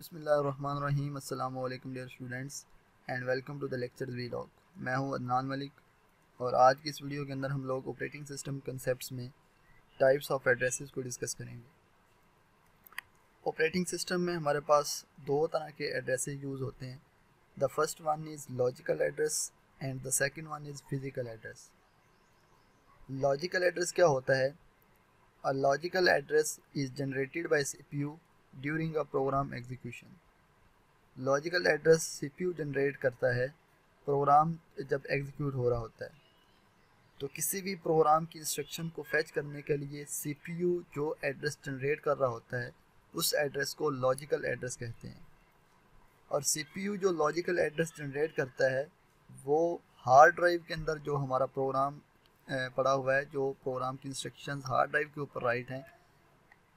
Alaikum dear students and welcome to the lectures vlog मैं हूँ अदनान मलिक, और आज की इस वीडियो के अंदर हम लोग ऑपरेटिंग सिस्टम कंसेप्ट में टाइप्स ऑफ़ एड्रेसेस को डिस्कस करेंगे। ऑपरेटिंग सिस्टम में हमारे पास दो तरह के एड्रेसेस यूज़ होते हैं। The first one is logical address and the second one is physical address logical address क्या होता है? A logical address is generated by CPU during a program execution logical address CPU generate करता है programme जब execute हो रहा होता है। तो किसी भी प्रोग्राम की इंस्ट्रक्शन को फैच करने के लिए सीपीयू जो एड्रेस जनरेट कर रहा होता है, उस एड्रेस को लॉजिकल एड्रेस कहते हैं। और सीपीयू जो लॉजिकल एड्रेस जनरेट करता है, वो हार्ड ड्राइव के अंदर जो हमारा प्रोग्राम पड़ा हुआ है, जो प्रोग्राम की इंस्ट्रक्शंस हार्ड ड्राइव के ऊपर राइट हैं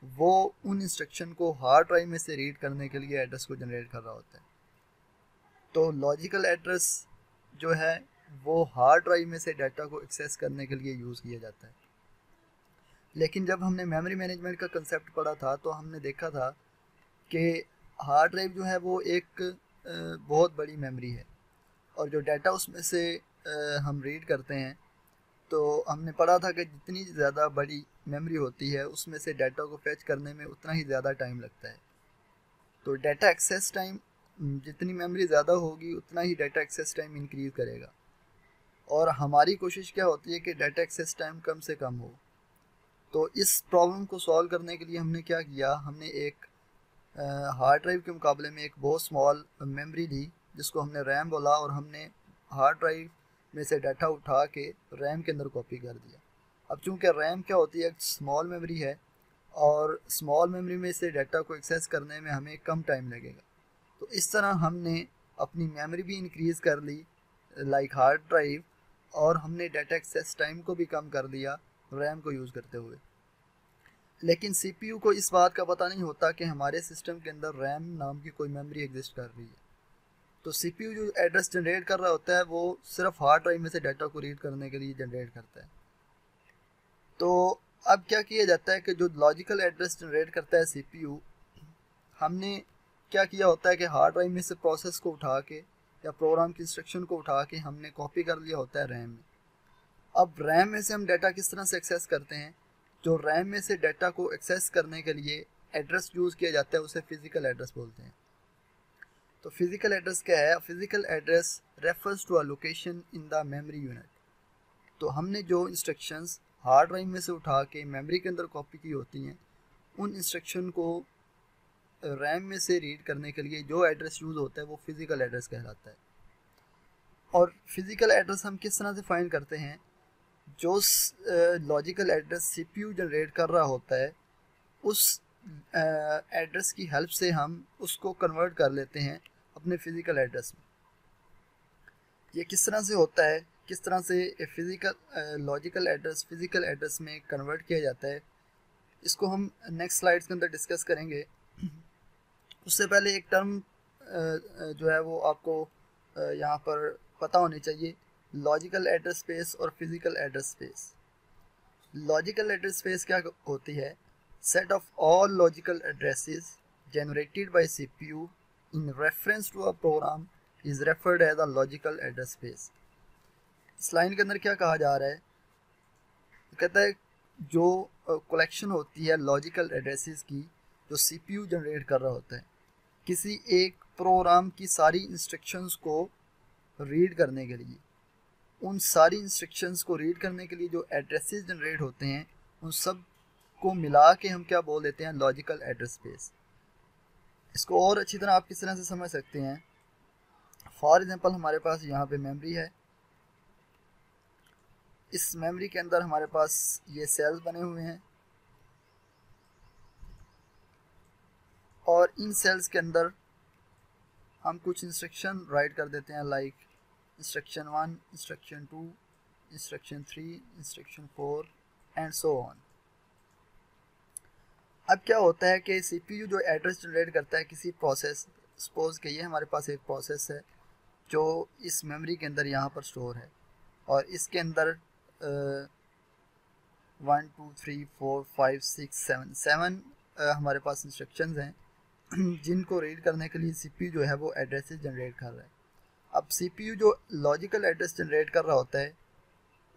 वो उन इंस्ट्रक्शन को हार्ड ड्राइव में से रीड करने के लिए एड्रेस को जनरेट कर रहा होता है। तो लॉजिकल एड्रेस जो है, वो हार्ड ड्राइव में से डाटा को एक्सेस करने के लिए यूज़ किया जाता है। लेकिन जब हमने मेमोरी मैनेजमेंट का कंसेप्ट पढ़ा था तो हमने देखा था कि हार्ड ड्राइव जो है, वो एक बहुत बड़ी मेमोरी है। और जो डाटा उसमें से हम रीड करते हैं तो हमने पढ़ा था कि जितनी ज़्यादा बड़ी मेमोरी होती है, उसमें से डाटा को फैच करने में उतना ही ज़्यादा टाइम लगता है। तो डाटा एक्सेस टाइम जितनी मेमोरी ज़्यादा होगी, उतना ही डाटा एक्सेस टाइम इंक्रीज़ करेगा। और हमारी कोशिश क्या होती है कि डाटा एक्सेस टाइम कम से कम हो। तो इस प्रॉब्लम को सॉल्व करने के लिए हमने क्या किया? हमने एक हार्ड ड्राइव के मुकाबले में एक बहुत स्मॉल मेमोरी ली, जिसको हमने रैम बोला और हमने हार्ड ड्राइव में से डाटा उठा के रैम के अंदर कॉपी कर दिया। अब चूँकि रैम क्या होती है, एक स्मॉल मेमोरी है और स्मॉल मेमोरी में से डाटा को एक्सेस करने में हमें कम टाइम लगेगा। तो इस तरह हमने अपनी मेमोरी भी इंक्रीज़ कर ली लाइक हार्ड ड्राइव और हमने डाटा एक्सेस टाइम को भी कम कर दिया रैम को यूज़ करते हुए। लेकिन सीपीयू को इस बात का पता नहीं होता कि हमारे सिस्टम के अंदर रैम नाम की कोई मेमोरी एग्जिस्ट कर रही है। तो सीपीयू जो एड्रेस जनरेट कर रहा होता है, वो सिर्फ़ हार्ड ड्राइव में से डाटा को रीड करने के लिए जनरेट करता है। तो अब क्या किया जाता है कि जो लॉजिकल एड्रेस जनरेट करता है सीपीयू हमने क्या किया होता है कि हार्ड ड्राइव में से प्रोसेस को उठा के या प्रोग्राम की इंस्ट्रक्शन को उठा के हमने कॉपी कर लिया होता है रैम में। अब रैम में से हम डाटा किस तरह से एक्सेस करते हैं? जो रैम में से डाटा को एक्सेस करने के लिए एड्रेस यूज़ किया जाता है, उसे फ़िज़िकल एड्रेस बोलते हैं। तो फ़िज़िकल एड्रेस क्या है? Physical address refers to a location in the memory unit तो हमने जो इंस्ट्रक्शंस हार्ड ड्राइव में से उठा के मेमोरी के अंदर कॉपी की होती हैं, उन इंस्ट्रक्शन को रैम में से रीड करने के लिए जो एड्रेस यूज़ होता है वो फ़िज़िकल एड्रेस कहलाता है। और फ़िज़िकल एड्रेस हम किस तरह से फाइंड करते हैं? जो लॉजिकल एड्रेस सीपीयू जनरेट कर रहा होता है, उस एड्रेस की हेल्प से हम उसको कन्वर्ट कर लेते हैं। अपने फ़िज़िकल एड्रेस में। ये किस तरह से होता है, किस तरह से physical logical address physical address में कन्वर्ट किया जाता है, इसको हम नेक्स्ट स्लाइड्स के अंदर डिस्कस करेंगे। उससे पहले एक टर्म जो है वो आपको यहाँ पर पता होनी चाहिए लॉजिकल एड्रेस स्पेस और physical address space logical address space क्या होती है? Set of all logical addresses generated by CPU in reference to a program is referred as a logical address space. इस लाइन के अंदर क्या कहा जा रहा है कहता है, जो कलेक्शन होती है लॉजिकल एड्रेसेस की, जो सीपीयू जनरेट कर रहा होता है, किसी एक प्रोग्राम की सारी इंस्ट्रक्शंस को रीड करने के लिए, उन सारी इंस्ट्रक्शंस को रीड करने के लिए जो एड्रेसेस जनरेट होते हैं, उन सबको मिला के हम क्या बोल देते हैं लॉजिकल एड्रेस स्पेस इसको और अच्छी तरह आप किस तरह से समझ सकते हैं? फॉर एग्ज़ाम्पल हमारे पास यहाँ पे मेमोरी है। इस मेमोरी के अंदर हमारे पास ये सेल्स बने हुए हैं। और इन सेल्स के अंदर हम कुछ इंस्ट्रक्शन राइट कर देते हैं like instruction one instruction two instruction three instruction four and so on अब क्या होता है कि सीपीयू जो एड्रेस जनरेट करता है किसी प्रोसेस सपोज़ के ये हमारे पास एक प्रोसेस है, जो इस मेमोरी के अंदर यहाँ पर स्टोर है। और इसके अंदर one two three four five six seven seven हमारे पास इंस्ट्रक्शंस हैं, जिनको रीड करने के लिए सीपीयू जो है वो एड्रेसेस जनरेट कर रहा है। अब सीपीयू जो लॉजिकल एड्रेस जनरेट कर रहा होता है,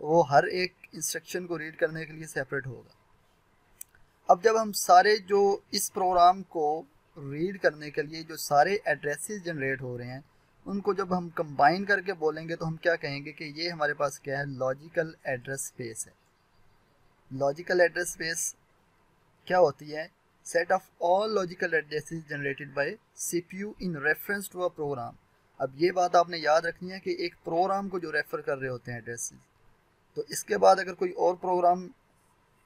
वो हर एक इंस्ट्रक्शन को रीड करने के लिए सेपरेट होगा। अब जब हम सारे जो इस प्रोग्राम को रीड करने के लिए जो सारे एड्रेसेस जनरेट हो रहे हैं, उनको जब हम कंबाइन करके बोलेंगे तो हम क्या कहेंगे कि ये हमारे पास क्या है? लॉजिकल एड्रेस स्पेस है। लॉजिकल एड्रेस स्पेस क्या होती है? Set of all logical addresses generated by CPU in reference to a program अब ये बात आपने याद रखनी है कि एक प्रोग्राम को जो रेफ़र कर रहे होते हैं एड्रेसेस तो इसके बाद अगर कोई और प्रोग्राम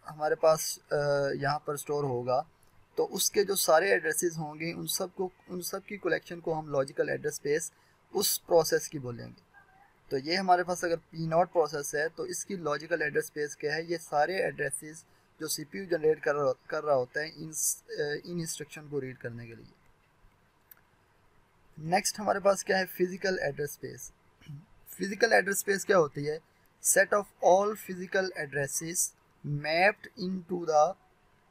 हमारे पास यहाँ पर स्टोर होगा तो उसके जो सारे एड्रेसेस होंगे, उन सबको उन सब की कलेक्शन को हम लॉजिकल एड्रेस स्पेस उस प्रोसेस की बोलेंगे। तो ये हमारे पास अगर पी नॉट प्रोसेस है तो इसकी लॉजिकल एड्रेस स्पेस क्या है? ये सारे एड्रेसेस जो सीपीयू जनरेट कर रहा कर रहा होता है, इन इन इंस्ट्रक्शन को रीड करने के लिए। नेक्स्ट हमारे पास क्या है? Physical address space physical address space क्या होती है? Set of all physical addresses mapped into the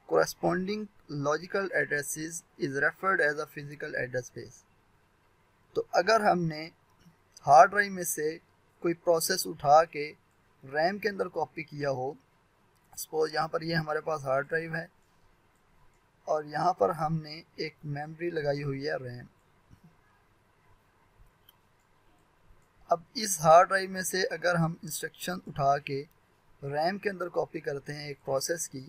corresponding logical addresses is referred as a physical address space. तो अगर हमने हार्ड ड्राइव में से कोई प्रोसेस उठा के रैम के अंदर कॉपी किया हो सपोज़ यहाँ पर ये यह हमारे पास हार्ड ड्राइव है, और यहाँ पर हमने एक मेमोरी लगाई हुई है रैम अब इस हार्ड ड्राइव में से अगर हम इंस्ट्रक्शन उठा के रैम के अंदर कॉपी करते हैं एक प्रोसेस की।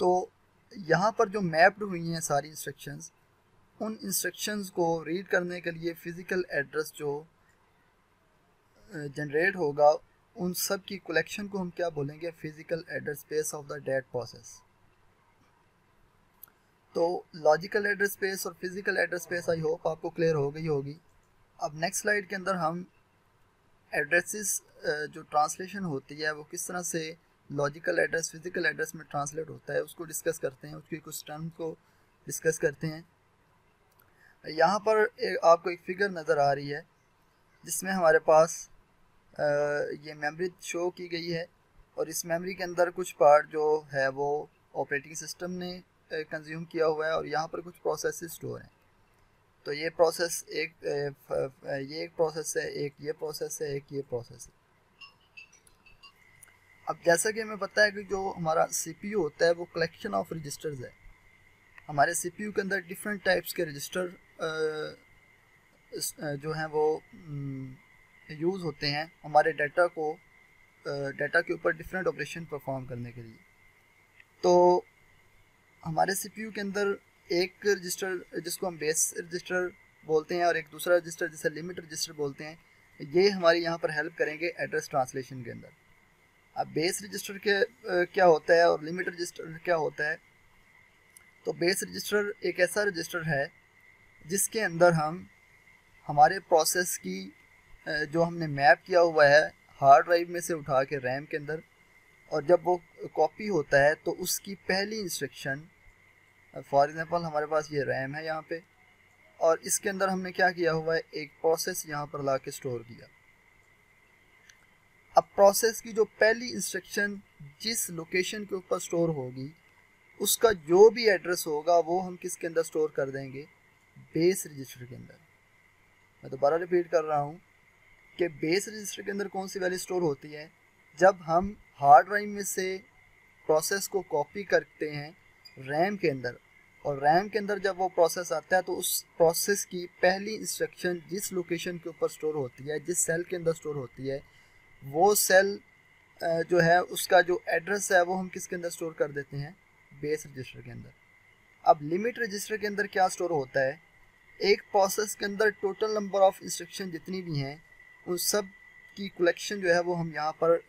तो यहाँ पर जो मैप्ड हुई हैं सारी इंस्ट्रक्शंस उन इंस्ट्रक्शंस को रीड करने के लिए फ़िज़िकल एड्रेस जो जनरेट होगा, उन सब की कलेक्शन को हम क्या बोलेंगे? Physical address space of the that process तो लॉजिकल एड्रेस स्पेस और physical address space I hope आपको क्लियर हो गई होगी। अब नेक्स्ट स्लाइड के अंदर हम एड्रेसेस जो ट्रांसलेशन होती है वो किस तरह से लॉजिकल एड्रेस फ़िज़िकल एड्रेस में ट्रांसलेट होता है उसको डिस्कस करते हैं उसकी कुछ टर्म को डिस्कस करते हैं। यहाँ पर एक, आपको एक फिगर नज़र आ रही है जिसमें हमारे पास ये मेमोरी शो की गई है और इस मेमोरी के अंदर कुछ पार्ट जो है वो ऑपरेटिंग सिस्टम ने कंज्यूम किया हुआ है और यहाँ पर कुछ प्रोसेस स्टोर हैं। तो ये प्रोसेस एक ये एक प्रोसेस है, एक ये प्रोसेस है, एक ये प्रोसेस है। अब जैसा कि हमें पता है कि जो हमारा सीपीयू होता है, वो कलेक्शन ऑफ़ रजिस्टर्स है। हमारे सीपीयू के अंदर डिफरेंट टाइप्स के रजिस्टर जो हैं वो यूज़ होते हैं हमारे डाटा को डाटा के ऊपर डिफरेंट ऑपरेशन परफॉर्म करने के लिए। तो हमारे सीपीयू के अंदर एक रजिस्टर जिसको हम बेस रजिस्टर बोलते हैं और एक दूसरा रजिस्टर जिसे लिमिट रजिस्टर बोलते हैं, ये हमारी यहाँ पर हेल्प करेंगे एड्रेस ट्रांसलेशन के अंदर। अब बेस रजिस्टर के क्या होता है और लिमिट रजिस्टर क्या होता है? तो बेस रजिस्टर एक ऐसा रजिस्टर है जिसके अंदर हम हमारे प्रोसेस की जो हमने मैप किया हुआ है हार्ड ड्राइव में से उठा के रैम के अंदर, और जब वो कॉपी होता है तो उसकी पहली इंस्ट्रक्शन फॉर एग्ज़ाम्पल हमारे पास ये रैम है यहाँ पे, और इसके अंदर हमने क्या किया हुआ है? एक प्रोसेस यहाँ पर ला के स्टोर किया। अब प्रोसेस की जो पहली इंस्ट्रक्शन जिस लोकेशन के ऊपर स्टोर होगी, उसका जो भी एड्रेस होगा, वो हम किसके अंदर स्टोर कर देंगे? बेस रजिस्टर के अंदर। मैं दोबारा रिपीट कर रहा हूँ कि बेस रजिस्टर के अंदर कौन सी वैल्यू स्टोर होती है? जब हम हार्ड ड्राइव में से प्रोसेस को कॉपी करते हैं रैम के अंदर और रैम के अंदर जब वो प्रोसेस आता है तो उस प्रोसेस की पहली इंस्ट्रक्शन जिस लोकेशन के ऊपर स्टोर होती है, जिस सेल के अंदर स्टोर होती है, वो सेल जो है, उसका जो एड्रेस है, वो हम किसके अंदर स्टोर कर देते हैं? बेस रजिस्टर के अंदर। अब लिमिट रजिस्टर के अंदर क्या स्टोर होता है? एक प्रोसेस के अंदर टोटल नंबर ऑफ़ इंस्ट्रक्शन जितनी भी हैं, उन सब की कलेक्शन जो है, वो हम यहाँ पर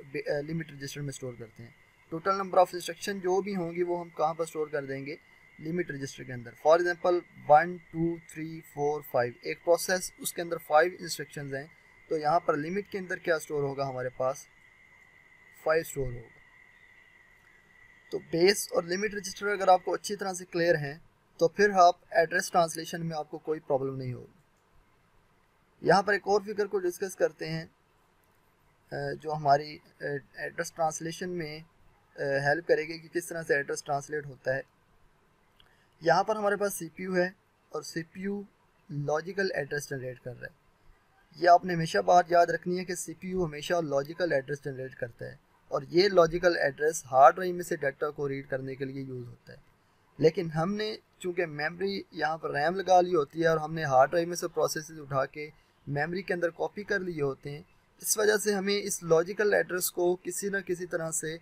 लिमिट रजिस्टर में स्टोर करते हैं। टोटल नंबर ऑफ़ इंस्ट्रक्शन जो भी होंगी, वो हम कहाँ पर स्टोर कर देंगे? लिमिट रजिस्टर के अंदर। For example one two three four five एक प्रोसेस उसके अंदर फाइव इंस्ट्रक्शंस हैं। तो यहाँ पर लिमिट के अंदर क्या स्टोर होगा हमारे पास? फाइव स्टोर होगा। तो बेस और लिमिट रजिस्टर अगर आपको अच्छी तरह से क्लियर हैं तो फिर आप एड्रेस ट्रांसलेशन में आपको कोई प्रॉब्लम नहीं होगी। यहाँ पर एक और फिगर को डिस्कस करते हैं जो हमारी एड्रेस ट्रांसलेशन में हेल्प करेगी कि किस तरह से एड्रेस ट्रांसलेट होता है। यहाँ पर हमारे पास सीपीयू है और सीपीयू लॉजिकल एड्रेस जनरेट कर रहा है। ये आपने हमेशा बात याद रखनी है कि सीपीयू हमेशा लॉजिकल एड्रेस जनरेट करता है और ये लॉजिकल एड्रेस हार्ड ड्राइव में से डाटा को रीड करने के लिए यूज़ होता है। लेकिन हमने, चूँकि मेमोरी यहाँ पर रैम लगा ली होती है और हमने हार्ड ड्राइव में से प्रोसेस उठा के मेमोरी के अंदर कॉपी कर लिए होते हैं, इस वजह से हमें इस लॉजिकल एड्रेस को किसी न किसी तरह से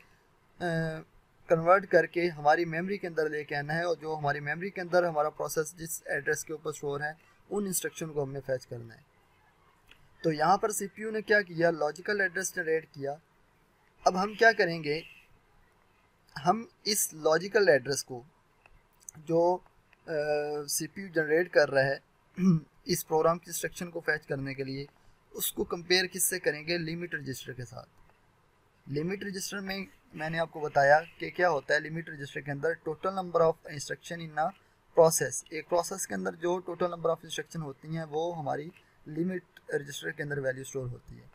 कन्वर्ट करके हमारी मेमोरी के अंदर लेके आना है और जो हमारी मेमोरी के अंदर हमारा प्रोसेस जिस एड्रेस के ऊपर स्टोर है, उन इंस्ट्रक्शन को हमने फैच करना है। तो यहाँ पर सीपीयू ने क्या किया? लॉजिकल एड्रेस जनरेट किया। अब हम क्या करेंगे? हम इस लॉजिकल एड्रेस को जो सी पी जनरेट कर रहा है, इस प्रोग्राम की इंस्ट्रक्शन को फैच करने के लिए, उसको कंपेयर किससे करेंगे? लिमिट रजिस्टर के साथ। लिमिट रजिस्टर में मैंने आपको बताया कि क्या होता है लिमिट रजिस्टर के अंदर total number of instruction in a process एक प्रोसेस के अंदर जो टोटल नंबर ऑफ़ इंस्ट्रक्शन होती हैं, वो हमारी लिमिट रजिस्टर के अंदर वैल्यू स्टोर होती है।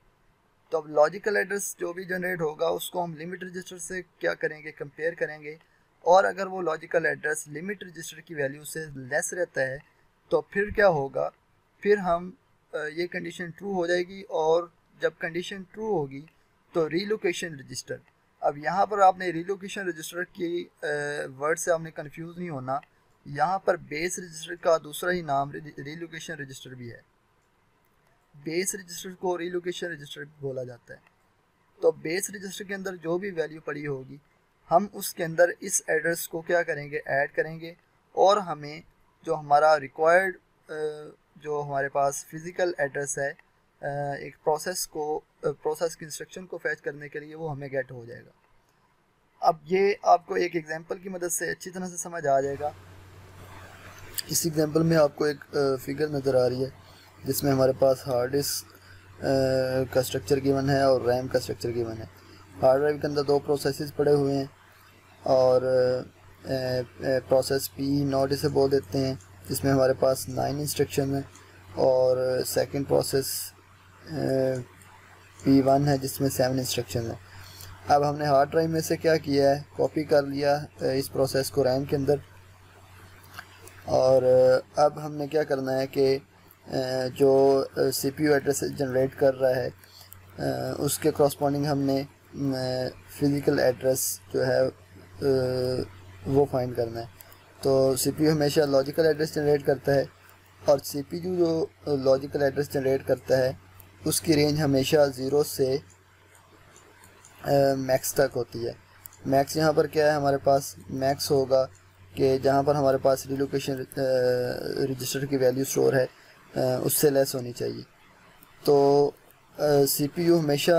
तो अब लॉजिकल एड्रेस जो भी जनरेट होगा, उसको हम लिमिट रजिस्टर से क्या करेंगे कंपेयर करेंगे। और अगर वो लॉजिकल एड्रेस लिमिट रजिस्टर की वैल्यू से लेस रहता है तो फिर क्या होगा? फिर हम ये कंडीशन ट्रू हो जाएगी और जब कंडीशन ट्रू होगी तो रीलोकेशन रजिस्टर अब यहाँ पर आपने रीलोकेशन रजिस्टर की वर्ड से आपने कंफ्यूज नहीं होना। यहाँ पर बेस रजिस्टर का दूसरा ही नाम रीलोकेशन रजिस्टर भी है। बेस रजिस्टर को रीलोकेशन रजिस्टर बोला जाता है। तो बेस रजिस्टर के अंदर जो भी वैल्यू पड़ी होगी, हम उसके अंदर इस एड्रेस को क्या करेंगे? ऐड करेंगे और हमें जो हमारा रिक्वायर्ड जो हमारे पास फ़िज़िकल एड्रेस है एक प्रोसेस को प्रोसेस की इंस्ट्रक्शन को फैच करने के लिए वो हमें गेट हो जाएगा। अब ये आपको एक एग्जांपल की मदद से अच्छी तरह से समझ आ जाएगा। इस एग्जांपल में आपको एक फिगर नज़र आ रही है, जिसमें हमारे पास हार्ड डिस्क का स्ट्रक्चर गिवन है और रैम का स्ट्रक्चर गिवन है। हार्ड ड्राइव के अंदर दो प्रोसेस पड़े हुए हैं और प्रोसेस पी नॉट इसे बोल देते हैं, जिसमें हमारे पास नाइन इंस्ट्रक्शन है और सेकंड प्रोसेस पी वन है, जिसमें सेवन इंस्ट्रक्शन है। अब हमने हार्ड ड्राइव में से क्या किया है? कॉपी कर लिया इस प्रोसेस को रैम के अंदर। और अब हमने क्या करना है कि जो C P U address generate कर रहा है उसके क्रॉसपॉन्डिंग हमने फ़िज़िकल एड्रेस जो है वो फाइंड करना है। तो सीपीयू हमेशा लॉजिकल एड्रेस जनरेट करता है, और सीपीयू जो लॉजिकल एड्रेस जनरेट करता है उसकी रेंज हमेशा ज़ीरो से मैक्स तक होती है। मैक्स यहाँ पर क्या है? हमारे पास मैक्स होगा कि जहाँ पर हमारे पास रिलोकेशन रजिस्टर की वैल्यू स्टोर है उससे लेस होनी चाहिए। तो सी पी यू हमेशा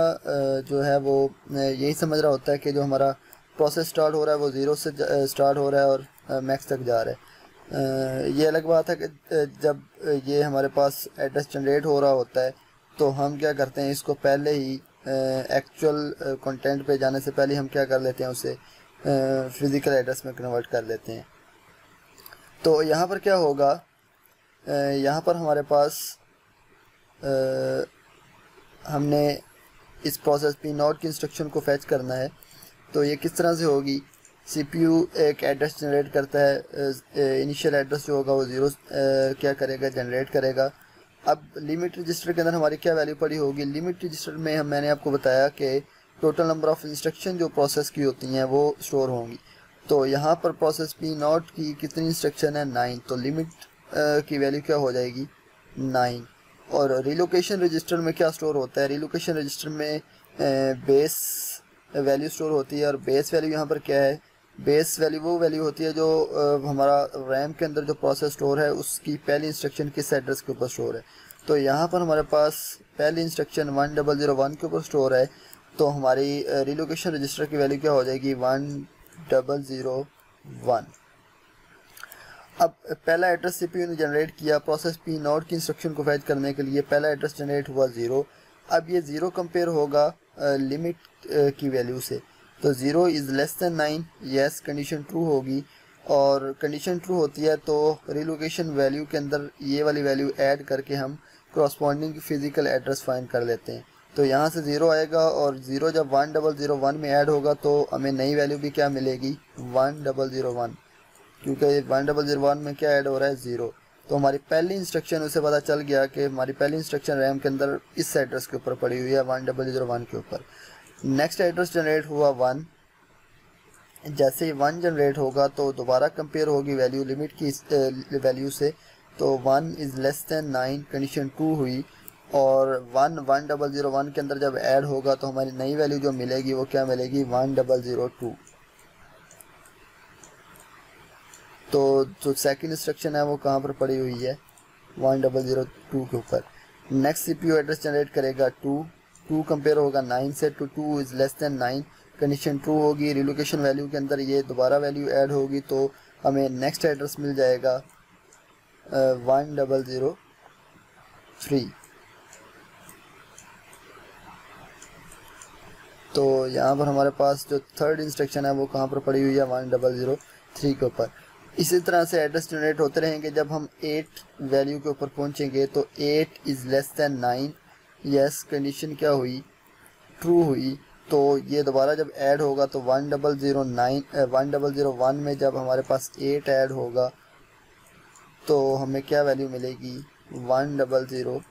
जो है वो यही समझ रहा होता है कि जो हमारा प्रोसेस स्टार्ट हो रहा है वो ज़ीरो से स्टार्ट हो रहा है और मैक्स तक जा रहा है। ये अलग बात है कि जब ये हमारे पास एड्रेस जनरेट हो रहा होता है तो हम क्या करते हैं इसको पहले ही एक्चुअल कंटेंट पे जाने से पहले हम क्या कर लेते हैं उसे फ़िज़िकल एड्रेस में कन्वर्ट कर लेते हैं। तो यहाँ पर क्या होगा यहाँ पर हमारे पास आ, हमने इस प्रोसेस पी नॉट की इंस्ट्रक्शन को फैच करना है। तो ये किस तरह से होगी सीपीयू एक एड्रेस जनरेट करता है इनिशियल एड्रेस जो होगा वो ज़ीरो क्या करेगा जनरेट करेगा। अब लिमिट रजिस्टर के अंदर हमारी क्या वैल्यू पड़ी होगी? लिमिट रजिस्टर में हम मैंने आपको बताया कि टोटल नंबर ऑफ़ इंस्ट्रक्शन जो प्रोसेस की होती हैं, वो स्टोर होंगी। तो यहाँ पर प्रोसेस पी नॉट की कितनी इंस्ट्रक्शन है? नाइन तो लिमिट की वैल्यू क्या हो जाएगी? नाइन और रिलोकेशन रजिस्टर में क्या स्टोर होता है? रिलोकेशन रजिस्टर में बेस वैल्यू स्टोर होती है और बेस वैल्यू यहाँ पर क्या है? बेस वैल्यू, वो वैल्यू होती है जो हमारा रैम के अंदर जो प्रोसेस स्टोर है, उसकी पहली इंस्ट्रक्शन किस एड्रेस के ऊपर स्टोर है। तो यहाँ पर हमारे पास पहली instruction one double zero one के ऊपर स्टोर है तो हमारी रिलोकेशन रजिस्टर की वैल्यू क्या हो जाएगी? One double zero one. अब, पहला एड्रेस सीपीयू ने जनरेट किया प्रोसेस पी नोट की इंस्ट्रक्शन को फैच करने के लिए पहला एड्रेस जनरेट हुआ ज़ीरो अब ये ज़ीरो कंपेयर होगा लिमिट की वैल्यू से। तो zero is less than nine yes condition true होगी। और कंडीशन ट्रू होती है तो रिलोकेशन वैल्यू के अंदर ये वाली वैल्यू ऐड करके हम क्रॉसपॉन्डिंग फ़िज़िकल एड्रेस फाइंड कर लेते हैं। तो यहाँ से ज़ीरो आएगा और ज़ीरो जब वन डबल ज़ीरो वन में ऐड होगा तो हमें नई वैल्यू भी क्या मिलेगी? वन डबल ज़ीरो वन क्योंकि वन डबल ज़ीरो वन में क्या ऐड हो रहा है? ज़ीरो तो हमारी पहली इंस्ट्रक्शन उसे पता चल गया कि हमारी पहली इंस्ट्रक्शन रैम के अंदर इस एड्रेस के ऊपर पड़ी हुई है वन डबल ज़ीरो वन के ऊपर। नेक्स्ट एड्रेस जनरेट हुआ वन जैसे ही वन जनरेट होगा तो दोबारा कंपेयर होगी वैल्यू लिमिट की वैल्यू से तो one is less than nine condition true हुई. और one one double zero one के अंदर जब ऐड होगा तो हमारी नई वैल्यू जो मिलेगी वो क्या मिलेगी? वन डबल ज़ीरो टू तो जो सेकंड इंस्ट्रक्शन है वो कहाँ पर पड़ी हुई है? वन डबल ज़ीरो टू के ऊपर. नेक्स्ट सीपीयू एड्रेस जनरेट करेगा टू टू कंपेयर होगा नाइन से two two is less than nine condition true होगी रिलोकेशन वैल्यू के अंदर ये दोबारा वैल्यू ऐड होगी तो हमें नेक्स्ट एड्रेस मिल जाएगा वन डबल ज़ीरो थ्री तो यहाँ पर हमारे पास जो थर्ड इंस्ट्रक्शन है, वो कहाँ पर पड़ी हुई है? वन डबल ज़ीरो थ्री के ऊपर. इसी तरह से एड्रेस जनरेट होते रहेंगे, जब हम एट वैल्यू के ऊपर पहुँचेंगे तो eight is less than nine yes condition क्या हुई? ट्रू हुई। तो ये दोबारा जब ऐड होगा तो one double zero nine one double zero one में जब हमारे पास एट ऐड होगा तो हमें क्या वैल्यू मिलेगी? One double zero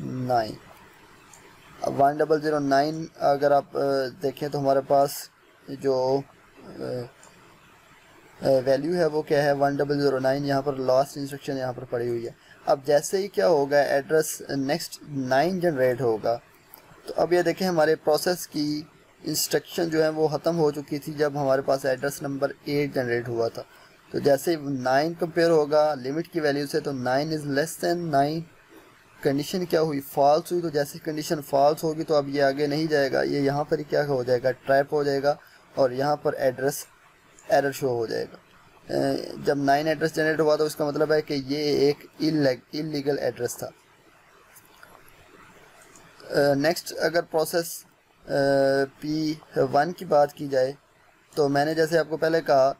nine one double zero nine अगर आप देखें तो हमारे पास जो वैल्यू है वो क्या है? वन डबल ज़ीरो नाइन यहाँ पर लास्ट इंस्ट्रक्शन यहाँ पर पड़ी हुई है। अब जैसे ही क्या होगा एड्रेस नेक्स्ट नाइन जनरेट होगा। तो अब ये देखें हमारे प्रोसेस की इंस्ट्रक्शन जो है वो ख़त्म हो चुकी थी जब हमारे पास एड्रेस नंबर एट जनरेट हुआ था। तो जैसे ही नाइन कंपेयर होगा लिमिट की वैल्यू से तो nine is less than nine condition क्या हुई? फॉल्स हुई। तो जैसे कंडीशन फॉल्स होगी तो अब ये आगे नहीं जाएगा। ये यहाँ पर क्या हो जाएगा? ट्रैप हो जाएगा और यहाँ पर एड्रेस एरर शो हो जाएगा। जब नाइन एड्रेस जनरेट हुआ तो उसका मतलब है कि ये एक इलीगल एड्रेस था। नेक्स्ट अगर प्रोसेस पी वन की बात की जाए तो मैंने जैसे आपको पहले कहा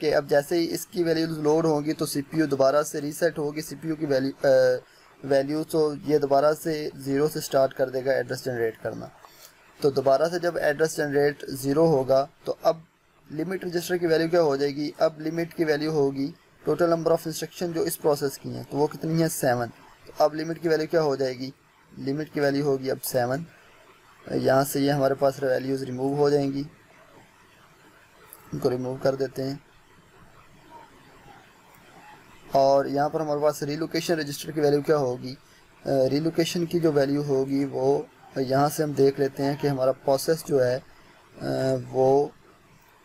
कि अब जैसे ही इसकी वैल्यूज़ लोड होंगी तो सीपीयू दोबारा से रीसेट होगी सीपीयू की वैल्यू वैल्यू तो ये दोबारा से ज़ीरो से स्टार्ट कर देगा एड्रेस जनरेट करना। तो दोबारा से जब एड्रेस जनरेट ज़ीरो होगा तो अब लिमिट रजिस्टर की वैल्यू क्या हो जाएगी? अब लिमिट की वैल्यू होगी टोटल नंबर ऑफ़ इंस्ट्रक्शन जो इस प्रोसेस की हैं तो वो कितनी है? सेवन तो अब लिमिट की वैल्यू क्या हो जाएगी? लिमिट की वैल्यू होगी अब सेवन यहाँ से ये हमारे पास वैल्यूज़ रिमूव हो जाएँगी। इनको रिमूव कर देते हैं। और यहाँ पर हमारे पास रीलोकेशन रजिस्टर की वैल्यू क्या होगी? रीलोकेशन की जो वैल्यू होगी वो, यहाँ से हम देख लेते हैं कि हमारा प्रोसेस जो है वो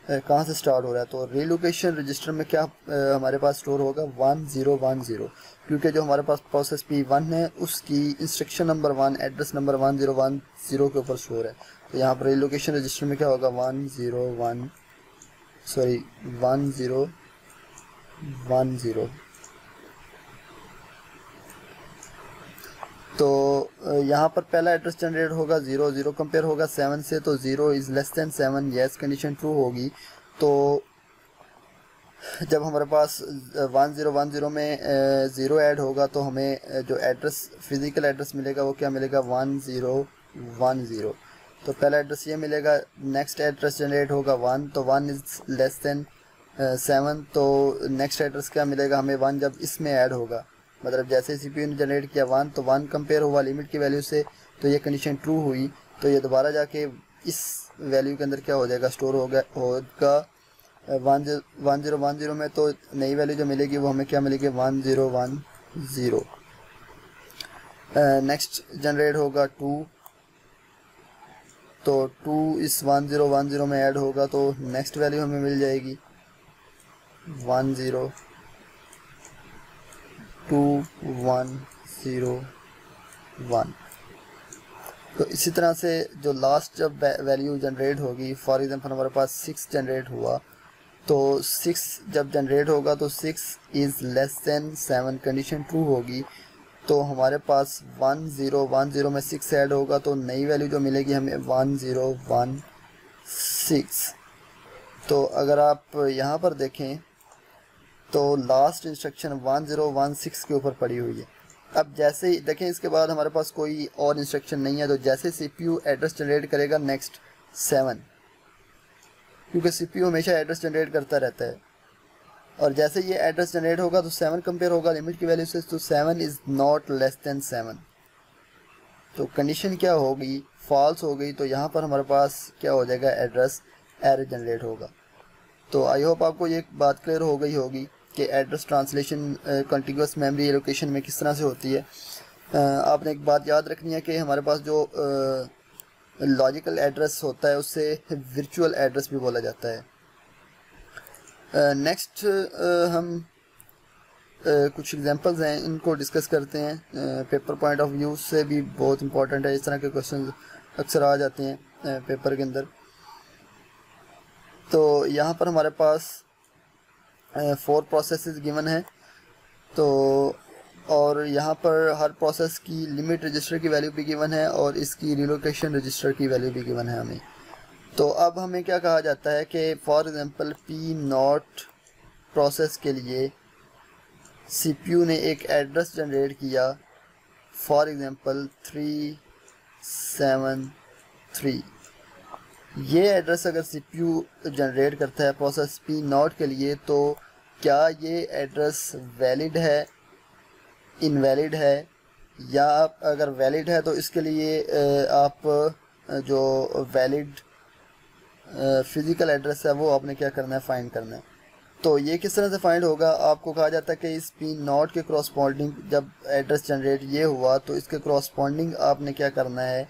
कहाँ से स्टार्ट हो रहा है? तो रिलोकेशन रजिस्टर में क्या आ, हमारे पास स्टोर होगा? वन ज़ीरो वन ज़ीरो क्योंकि जो हमारे पास प्रोसेस पी वन है उसकी instruction number one address number one zero one zero के ऊपर स्टोर है। तो यहाँ पर रिलोकेशन रजिस्टर में क्या होगा? One zero one sorry one zero one zero तो यहाँ पर पहला एड्रेस जनरेट होगा ज़ीरो ज़ीरो कंपेयर होगा सेवन से तो zero is less than seven yes condition true होगी। तो जब हमारे पास वन ज़ीरो वन ज़ीरो में ज़ीरो ऐड होगा तो हमें जो एड्रेस फ़िज़िकल एड्रेस मिलेगा, वो क्या मिलेगा? वन ज़ीरो वन ज़ीरो तो पहला एड्रेस ये मिलेगा नेक्स्ट एड्रेस जनरेट होगा वन तो one is less than seven तो नेक्स्ट एड्रेस क्या मिलेगा? हमें वन जब इसमें ऐड होगा मतलब जैसे सीपीयू ने जनरेट किया वन तो वन कंपेयर हुआ लिमिट की वैल्यू से तो ये कंडीशन ट्रू हुई तो ये दोबारा जाके इस वैल्यू के अंदर क्या हो जाएगा? स्टोर हो गया, होगा one zero one zero one zero में तो नई वैल्यू जो मिलेगी वो हमें क्या मिलेगी? One zero one zero next generate होगा टू तो टू इस वन ज़ीरो वन ज़ीरो में ऐड होगा तो नेक्स्ट वैल्यू हमें मिल जाएगी one zero two one zero one तो इसी तरह से जो लास्ट जब वैल्यू जनरेट होगी फॉर एग्जांपल हमारे पास सिक्स जनरेट हुआ तो सिक्स जब जनरेट होगा तो six is less than seven condition true होगी तो हमारे पास वन ज़ीरो वन ज़ीरो में सिक्स ऐड होगा तो नई वैल्यू जो मिलेगी हमें वन ज़ीरो वन सिक्स तो अगर आप यहाँ पर देखें तो last instruction one zero one six के ऊपर पड़ी हुई है। अब जैसे ही, देखें, इसके बाद हमारे पास कोई और इंस्ट्रक्शन नहीं है तो जैसे सीपीयू एड्रेस जनरेट करेगा नेक्स्ट सेवन क्योंकि सीपीयू हमेशा एड्रेस जनरेट करता रहता है। और जैसे ये एड्रेस जनरेट होगा तो सेवन कंपेयर होगा लिमिट की वैल्यू से तो seven is not less than seven तो कंडीशन क्या होगी फॉल्स हो गई तो यहाँ पर हमारे पास क्या हो जाएगा? एड्रेस एरर जनरेट होगा। तो आई होप आपको ये बात क्लियर हो गई होगी। कि address translation continuous memory allocation में किस तरह से होती है। Uh, आपने एक बात याद रखनी है कि हमारे पास जो लॉजिकल uh, एड्रेस होता है उससे वर्चुअल एड्रेस भी बोला जाता है। नेक्स्ट uh, uh, हम uh, कुछ एग्जांपल्स हैं इनको डिस्कस करते हैं। पेपर पॉइंट ऑफ़ व्यू से भी बहुत इंपॉर्टेंट है इस तरह के क्वेश्चन अक्सर आ जाते हैं पेपर के अंदर। तो यहाँ पर हमारे पास फोर प्रोसेस गिवन है। तो और यहाँ पर हर प्रोसेस की लिमिट रजिस्टर की वैल्यू भी गिवन है और इसकी रिलोकेशन रजिस्टर की वैल्यू भी गिवन है हमें। तो अब हमें क्या कहा जाता है कि for example P naught process के लिए सीपीयू ने एक एड्रेस जनरेट किया। For example three seven three ये एड्रेस अगर सीपीयू जनरेट करता है प्रोसेस पी नॉट के लिए तो क्या ये एड्रेस वैलिड है, इनवैलिड है? या अगर वैलिड है तो इसके लिए आप जो वैलिड फ़िज़िकल एड्रेस है, वो आपने क्या करना है, फाइंड करना है। तो ये किस तरह से फाइंड होगा? आपको कहा जाता है कि इस पी नॉट के क्रॉसपॉन्डिंग जब एड्रेस जनरेट ये हुआ तो इसके क्रॉसपॉन्डिंग आपने क्या करना है,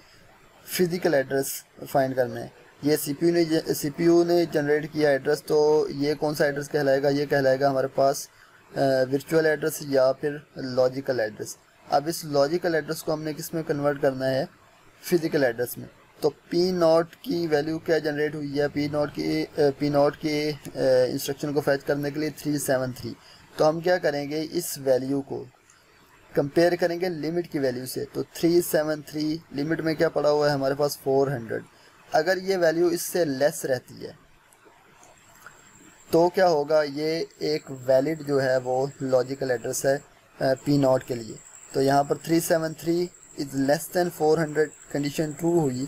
फ़िज़िकल एड्रेस फाइंड करना है। ये सीपीयू ने सीपीयू ने जनरेट किया एड्रेस तो ये कौन सा एड्रेस कहलाएगा? ये कहलाएगा हमारे पास वर्चुअल एड्रेस या फिर लॉजिकल एड्रेस अब इस लॉजिकल एड्रेस को हमने किसमें कन्वर्ट करना है? फ़िज़िकल एड्रेस में. तो पी नॉट की वैल्यू क्या जनरेट हुई है? पी नॉट की पी नॉट के इंस्ट्रक्शन को फैच करने के लिए थ्री सेवन थ्री तो हम क्या करेंगे? इस वैल्यू को कंपेयर करेंगे लिमिट की वैल्यू से. तो थ्री सेवन थ्री लिमिट में क्या पड़ा हुआ है? हमारे पास फोर हंड्रेड अगर ये वैल्यू इससे लेस रहती है तो क्या होगा? ये एक वैलिड जो है वो लॉजिकल एड्रेस है पी नॉट के लिए। तो यहाँ पर three seven three is less than four hundred condition true हुई।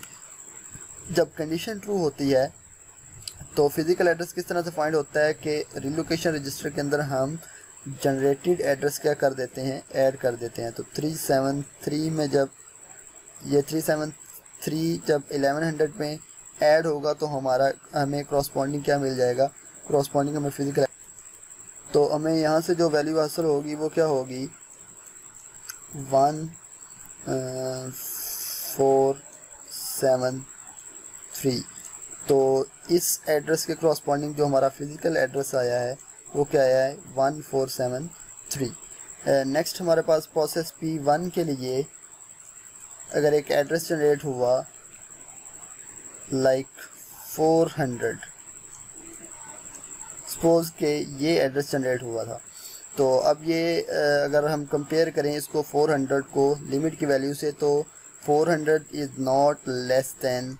जब कंडीशन ट्रू होती है तो फ़िज़िकल एड्रेस किस तरह से फाइंड होता है कि रिलोकेशन रजिस्टर के अंदर हम जनरेटेड एड्रेस क्या कर देते हैं? ऐड कर देते हैं। तो थ्री सेवन थ्री में जब ये थ्री सेवन थ्री जब एलेवन हंड्रेड में ऐड होगा तो हमारा, हमें क्रॉसपॉन्डिंग क्या मिल जाएगा? क्रॉसपॉन्डिंग हमें फ़िज़िकल तो हमें यहाँ से जो वैल्यू हासिल होगी, वो क्या होगी? वन फोर सेवन थ्री तो इस एड्रेस के क्रॉसपॉन्डिंग जो हमारा फ़िज़िकल एड्रेस आया है, वो क्या आया है? One four seven three next हमारे पास प्रोसेस पी वन के लिए अगर एक एड्रेस जनरेट हुआ लाइक फोर हंड्रेड सपोज़ के ये एड्रेस जनरेट हुआ था तो अब ये अगर हम कंपेयर करें इसको 400 को लिमिट की वैल्यू से तो 400 is not less than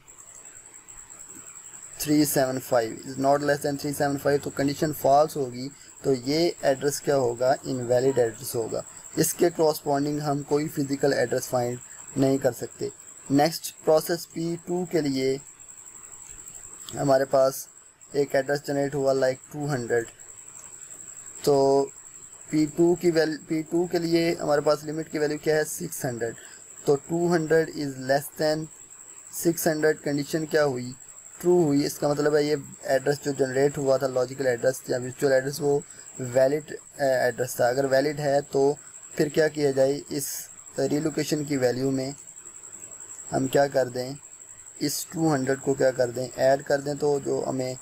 375 is not less than 375 तो कंडीशन फॉल्स होगी तो ये एड्रेस क्या होगा? इनवैलिड एड्रेस होगा। इसके क्रॉसपॉन्डिंग हम कोई फ़िज़िकल एड्रेस फाइंड नहीं कर सकते। नेक्स्ट प्रोसेस पी टू के लिए हमारे पास एक एड्रेस जनरेट हुआ लाइक टू हंड्रेड तो पी टू की वैल्यू पी टू के लिए हमारे पास लिमिट की वैल्यू क्या है? सिक्स हंड्रेड तो two hundred is less than six hundred condition क्या हुई? ट्रू हुई। इसका मतलब है ये एड्रेस जो जनरेट हुआ था लॉजिकल एड्रेस या वर्चुअल एड्रेस वो वैलिड एड्रेस था। अगर वैलिड है तो फिर क्या किया जाए? इस रिलोकेशन की वैल्यू में हम क्या कर दें? इस 200 को क्या कर दें? ऐड कर दें तो जो हमें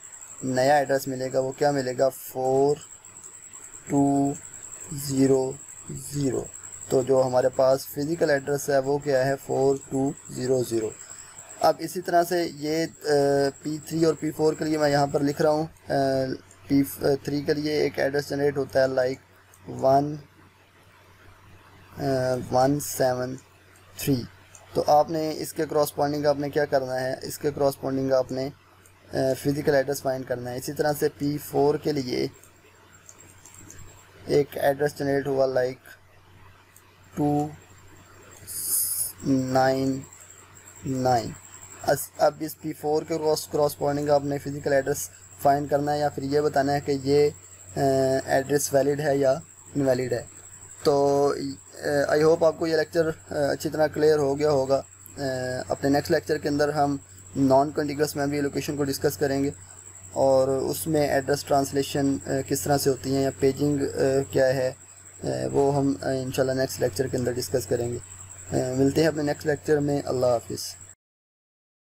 नया एड्रेस मिलेगा, वो क्या मिलेगा? फोर टू ज़ीरो ज़ीरो तो जो हमारे पास फ़िज़िकल एड्रेस है, वो क्या है? फोर टू ज़ीरो ज़ीरो अब इसी तरह से ये पी थ्री और पी फोर के लिए मैं यहाँ पर लिख रहा हूँ। पी थ्री के लिए एक एड्रेस जनरेट होता है like one one seven three तो आपने इसके क्रॉसपॉन्डिंग आपने क्या करना है? इसके क्रॉसपॉन्डिंग आपने फ़िज़िकल एड्रेस फाइंड करना है। इसी तरह से पी फोर के लिए एक एड्रेस जनरेट हुआ लाइक टू नाइन नाइन अब इस पी फोर के क्रॉस क्रॉसपॉन्डिंग आपने फ़िज़िकल एड्रेस फाइंड करना है या फिर ये बताना है कि ये एड्रेस वैलिड है या इनवैलिड है। तो आई होप आपको ये लेक्चर अच्छी तरह क्लियर हो गया होगा। अपने नेक्स्ट लेक्चर के अंदर हम नॉन कंटिगस मेमोरी लोकेशन को डिस्कस करेंगे और उसमें एड्रेस ट्रांसलेशन किस तरह से होती है या पेजिंग क्या है वो हम इंशाल्लाह नेक्स्ट लेक्चर के अंदर डिस्कस करेंगे। मिलते हैं अपने नेक्स्ट लेक्चर में। अल्लाह हाफिज़।